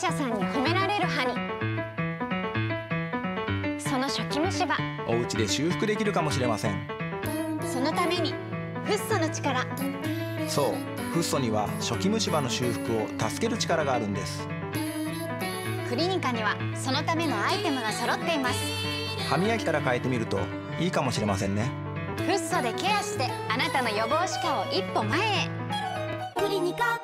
者さんに褒められる歯に。その初期虫歯。お家で修復できるかもしれません。そのためにフッ素の力。そうフッ素には初期虫歯の修復を助ける力があるんです。クリニカにはそのためのアイテムが揃っています。歯磨きから変えてみるといいかもしれませんね。フッ素でケアしてあなたの予防歯科を一歩前へ。クリニカ